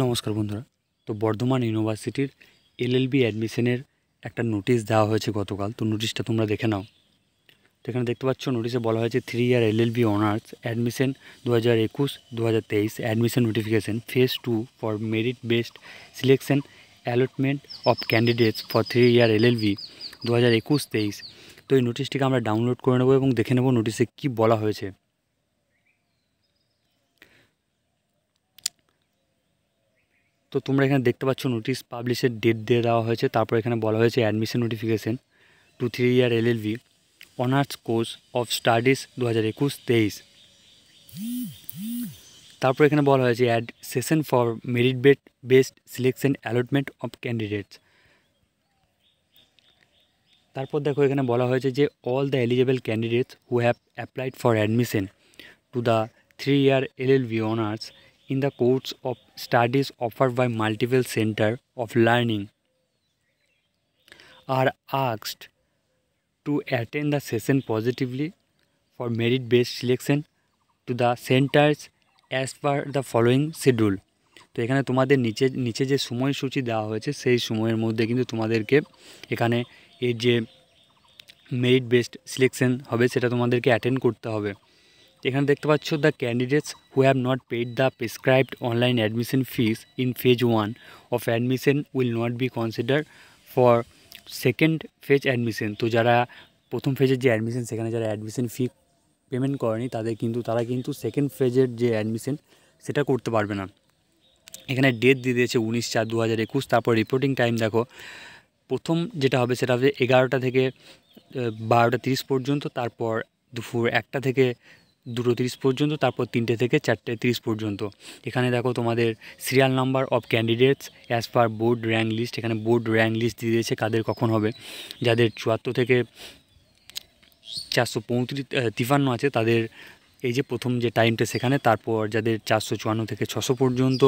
নমস্কার বন্ধুরা। তো বর্ধমান ইউনিভার্সিটির এলএলবি অ্যাডমিশনের একটা নোটিশ দেওয়া হয়েছে গতকাল। তো নোটিশটা তোমরা দেখে নাও। তো এখানে দেখতে পাচ্ছ, নোটিশে বলা হয়েছে three year LLB honours admission দু হাজার একুশ দু হাজার তেইশ admission notification phase two for merit based selection allotment of candidates for three year LLB দু হাজার একুশ তেইশ। তো এই নোটিশটিকে আমরা ডাউনলোড করে নেব এবং দেখে নেব নোটিশে কী বলা হয়েছে। তো তোমরা এখানে দেখতে পাচ্ছ নোটিশ পাবলিশের ডেট দিয়ে দেওয়া হয়েছে। তারপর এখানে বলা হয়েছে admission notification to three year L LLB honours course of studies দু হাজার একুশ তেইশ। তারপর এখানে বলা হয়েছে admission for merit bet based selection allotment of candidates তারপর দেখো এখানে বলা হয়েছে যে all the eligible candidates who have applied for admission to the three year L LLB honours in the course of studies offered by multiple center of learning are asked to attend the session positively for merit based selection to the centers as per the following schedule তো এখানে তোমাদের নিচে নিচে যে সময়সূচি দেওয়া হয়েছে সেই সময়ের মধ্যে কিন্তু তোমাদেরকে এখানে এর যে মেরিট বেসড সিলেকশন হবে সেটা তোমাদেরকে অ্যাটেন্ড করতে হবে এখানে দেখতে পাচ্ছ the candidates who have not paid the prescribed online admission fees in phase one of admission will not be consider for second phase admission তো যারা প্রথম ফেজের যে অ্যাডমিশন সেখানে যারা অ্যাডমিশন ফি পেমেন্ট করেনি, তাদের কিন্তু, তারা কিন্তু সেকেন্ড ফেজের যে অ্যাডমিশন সেটা করতে পারবে না। এখানে ডেট দিয়ে দিয়েছে উনিশ চার দু হাজার একুশ, তারপর রিপোর্টিং টাইম দেখো, প্রথম যেটা হবে সেটা হবে এগারোটা থেকে বারোটা তিরিশ পর্যন্ত, তারপর দুপুর একটা থেকে দুটো তিরিশ পর্যন্ত, তারপর তিনটে থেকে চারটে তিরিশ পর্যন্ত। এখানে দেখো তোমাদের serial number of candidates as per board rank list এখানে বোর্ড র্যাঙ্ক লিস্ট দিয়ে দিয়েছে কাদের কখন হবে। যাদের চুয়াত্তর থেকে চারশো পঁয়ত্রিশ তিপান্ন আছে, তাদের এই যে প্রথম যে টাইমটা সেখানে, তারপর যাদের চারশো চুয়ান্ন থেকে ছশো পর্যন্ত,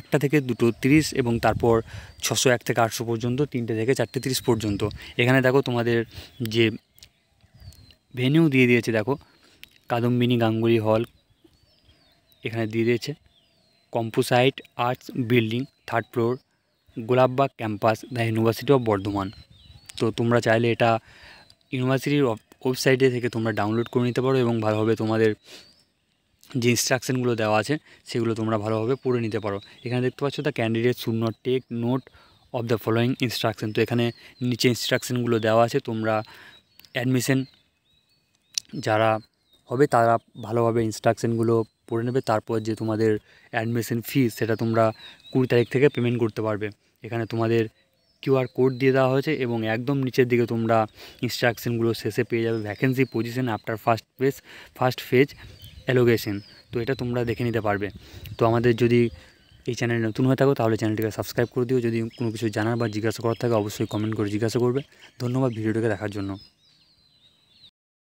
একটা থেকে দুটো তিরিশ এবং তারপর ছশো এক থেকে আটশো পর্যন্ত, তিনটে থেকে চারটে তিরিশ পর্যন্ত। এখানে দেখো তোমাদের যে ভেনিউ দিয়ে দিয়েছে, দেখো কাদম্বিনী গাঙ্গুলি হল এখানে দিয়ে দিয়েছে। Composite arts building, third floor, Golapbag campus, the university of Burdwan. তো তোমরা চাইলে এটা ইউনিভার্সিটির ওয়েবসাইটে থেকে তোমরা ডাউনলোড করে নিতে পারো এবং ভালোভাবে তোমাদের যে ইনস্ট্রাকশানগুলো দেওয়া আছে, সেগুলো তোমরা ভালোভাবে পড়ে নিতে পারো। এখানে দেখতে পাচ্ছ the candidate should not take note of the following instruction. তো এখানে নিচে ইনস্ট্রাকশানগুলো দেওয়া আছে, তোমরা অ্যাডমিশন যারা হবে, তারা ভালোভাবে ইনস্ট্রাকশানগুলো পড়ে নেবে, তারপর যে তোমাদের অ্যাডমিশন ফিস সেটা তোমরা কুড়ি তারিখ থেকে পেমেন্ট করতে পারবে। এখানে তোমাদের কিউআর কোড দিয়ে দেওয়া হয়েছে এবং একদম নিচের দিকে তোমরা ইনস্ট্রাকশানগুলো শেষে পেয়ে যাবে। Vacancy position after first phase first phase allocation তো এটা তোমরা দেখে নিতে পারবে। তো আমাদের যদি এই চ্যানেলে নতুন হয়ে থাকো, তাহলে চ্যানেলটিকে সাবস্ক্রাইব করে দিও। যদি কোনো কিছু জানার বা জিজ্ঞাসা করার থাকে, অবশ্যই কমেন্ট করে জিজ্ঞাসা করবে। ধন্যবাদ ভিডিওটিকে দেখার জন্য।